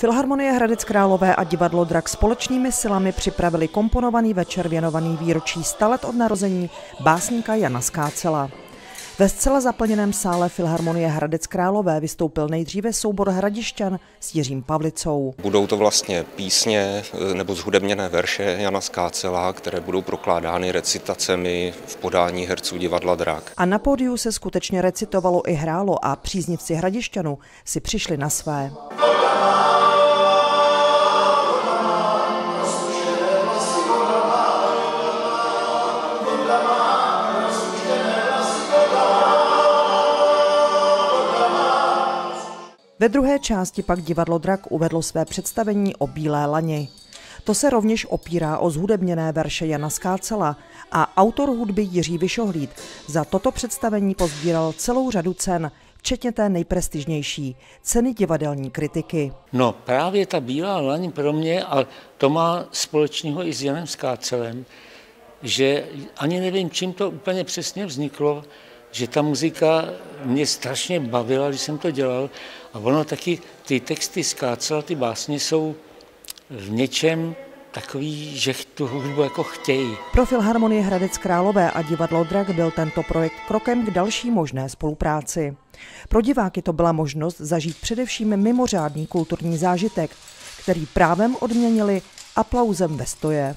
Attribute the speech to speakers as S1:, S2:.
S1: Filharmonie Hradec Králové a divadlo Drak společnými silami připravili komponovaný večer věnovaný výročí 100 let od narození básníka Jana Skácela. Ve zcela zaplněném sále Filharmonie Hradec Králové vystoupil nejdříve soubor Hradišťan s Jiřím Pavlicou.
S2: Budou to vlastně písně eh, nebo zhudebněné verše Jana Skácela, které budou prokládány recitacemi v podání herců divadla Drak.
S1: A na pódiu se skutečně recitovalo i hrálo a příznivci Hradišťanu si přišli na své. Ve druhé části pak divadlo Drak uvedlo své představení o Bílé lani. To se rovněž opírá o zhudebněné verše Jana Skácela a autor hudby Jiří Vyšohlíd za toto představení pozbíral celou řadu cen, včetně té nejprestižnější, ceny divadelní kritiky.
S3: No právě ta Bílá laň pro mě, a to má společného i s Janem Skácelem, že ani nevím, čím to úplně přesně vzniklo, že ta muzika mě strašně bavila, když jsem to dělal a ono taky, ty texty skácela, ty básně jsou v něčem takový, že tu hudbu jako chtějí.
S1: Pro Filharmonie Hradec Králové a divadlo Drak byl tento projekt krokem k další možné spolupráci. Pro diváky to byla možnost zažít především mimořádný kulturní zážitek, který právem odměnili aplauzem ve stoje.